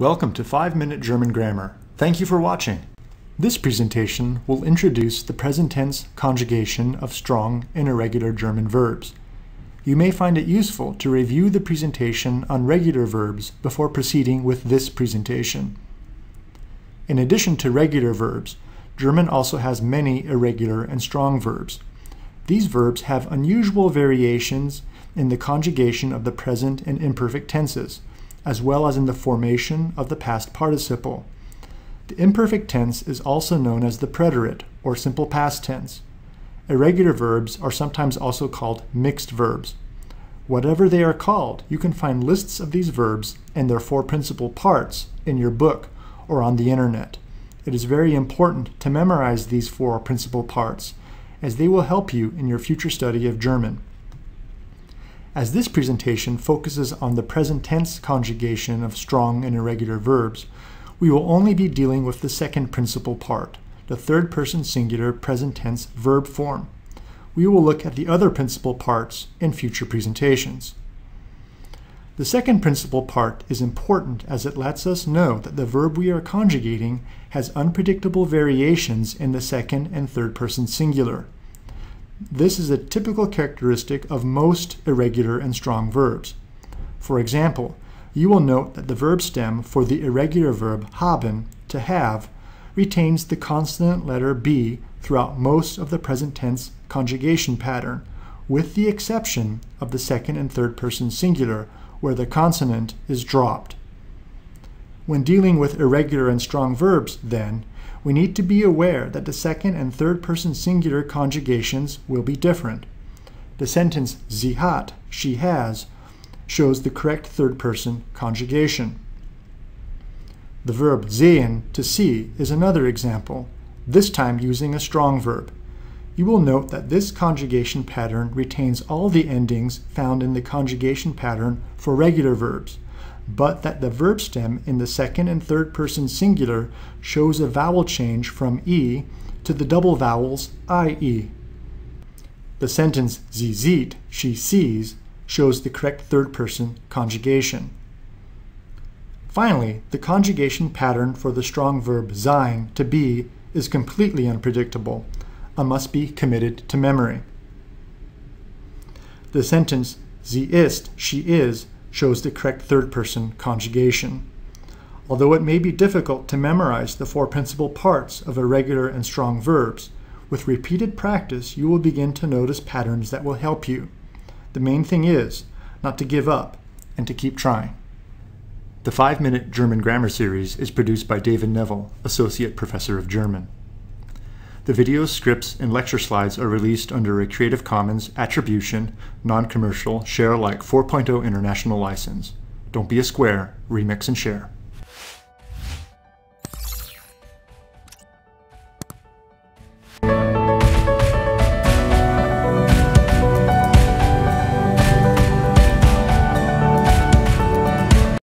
Welcome to 5 Minute German Grammar. Thank you for watching. This presentation will introduce the present tense conjugation of strong and irregular German verbs. You may find it useful to review the presentation on regular verbs before proceeding with this presentation. In addition to regular verbs, German also has many irregular and strong verbs. These verbs have unusual variations in the conjugation of the present and imperfect tenses as well as in the formation of the past participle. The imperfect tense is also known as the preterite, or simple past tense. Irregular verbs are sometimes also called mixed verbs. Whatever they are called, you can find lists of these verbs and their four principal parts in your book or on the internet. It is very important to memorize these four principal parts, as they will help you in your future study of German. As this presentation focuses on the present tense conjugation of strong and irregular verbs, we will only be dealing with the second principal part, the third person singular present tense verb form. We will look at the other principal parts in future presentations. The second principal part is important as it lets us know that the verb we are conjugating has unpredictable variations in the second and third person singular. This is a typical characteristic of most irregular and strong verbs. For example, you will note that the verb stem for the irregular verb haben, to have, retains the consonant letter B throughout most of the present tense conjugation pattern, with the exception of the second and third person singular, where the consonant is dropped. When dealing with irregular and strong verbs, then, we need to be aware that the second and third person singular conjugations will be different. The sentence sie hat, she has, shows the correct third person conjugation. The verb sehen, to see, is another example, this time using a strong verb. You will note that this conjugation pattern retains all the endings found in the conjugation pattern for regular verbs but that the verb stem in the second and third person singular shows a vowel change from E to the double vowels IE. The sentence sie sieht, she sees, shows the correct third person conjugation. Finally, the conjugation pattern for the strong verb sein, to be, is completely unpredictable and must be committed to memory. The sentence sie ist, she is, shows the correct third person conjugation. Although it may be difficult to memorize the four principal parts of irregular and strong verbs, with repeated practice you will begin to notice patterns that will help you. The main thing is not to give up and to keep trying. The 5 Minute German Grammar Series is produced by David Neville, Associate Professor of German. The videos, scripts, and lecture slides are released under a Creative Commons Attribution, Non-Commercial, Share Alike 4.0 International License. Don't be a square, remix and share.